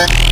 Bye.